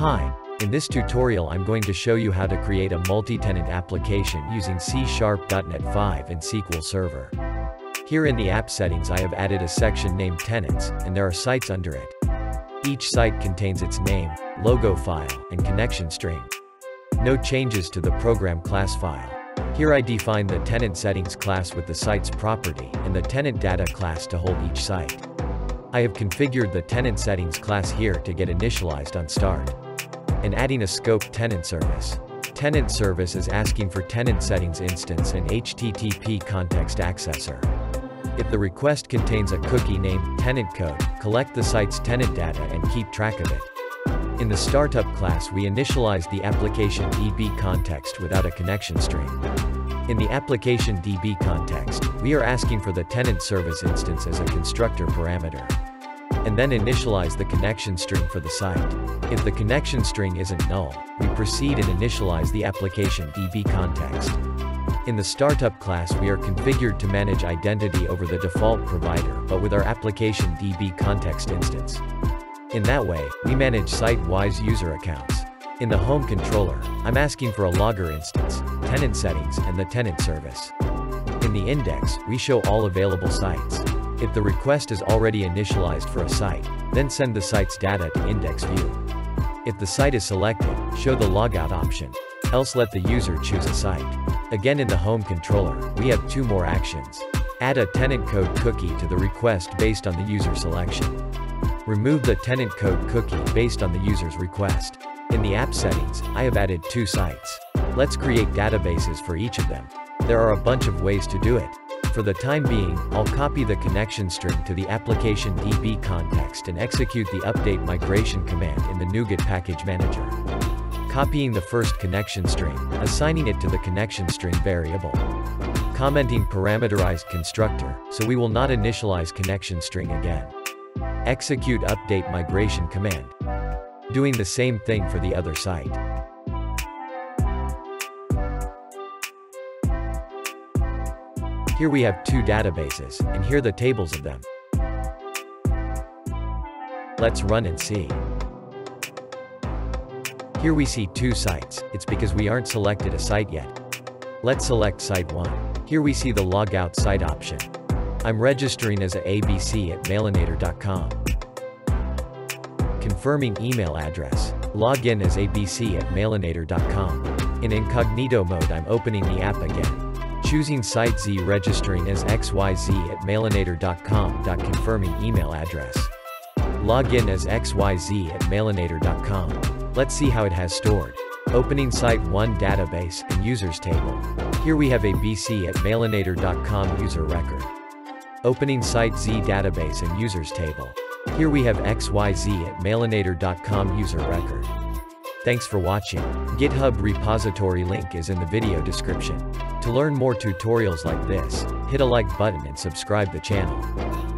Hi. In this tutorial I'm going to show you how to create a multi-tenant application using C Sharp .NET 5 and SQL Server. Here in the app settings I have added a section named Tenants, and there are sites under it. Each site contains its name, logo file, and connection string. No changes to the program class file. Here I define the tenant settings class with the site's property, and the tenant data class to hold each site. I have configured the tenant settings class here to get initialized on start and adding a scope tenant service. Tenant service is asking for tenant settings instance and HTTP context accessor. If the request contains a cookie named tenant code, collect the site's tenant data and keep track of it. In the startup class we initialize the application DB context without a connection string. In the application DB context, we are asking for the tenant service instance as a constructor parameter and then initialize the connection string for the site. If the connection string isn't null, we proceed and initialize the application DB context. In the startup class we are configured to manage identity over the default provider but with our application DB context instance. In that way, we manage site-wise user accounts. In the home controller, I'm asking for a logger instance, tenant settings and the tenant service. In the index, we show all available sites. If the request is already initialized for a site, then send the site's data to index view. If the site is selected, show the logout option. Else let the user choose a site. Again in the home controller, we have two more actions. Add a tenant code cookie to the request based on the user selection. Remove the tenant code cookie based on the user's request. In the app settings, I have added two sites. Let's create databases for each of them. There are a bunch of ways to do it. For the time being, I'll copy the connection string to the application DB context and execute the update migration command in the NuGet package manager. Copying the first connection string, assigning it to the connection string variable. Commenting parameterized constructor, so we will not initialize connection string again. Execute update migration command. Doing the same thing for the other site. Here we have two databases, and here the tables of them. Let's run and see. Here we see two sites, it's because we aren't selected a site yet. Let's select site 1. Here we see the logout site option. I'm registering as a ABC at mailinator.com. Confirming email address. Login as ABC at mailinator.com. In incognito mode I'm opening the app again. Choosing Site Z registering as XYZ at mailinator.com. Confirming email address. Login as XYZ at mailinator.com. Let's see how it has stored. Opening Site 1 database and users table. Here we have a BC at mailinator.com user record. Opening Site Z database and users table. Here we have XYZ at mailinator.com user record. Thanks for watching. GitHub repository link is in the video description. To learn more tutorials like this, hit a like button and subscribe the channel.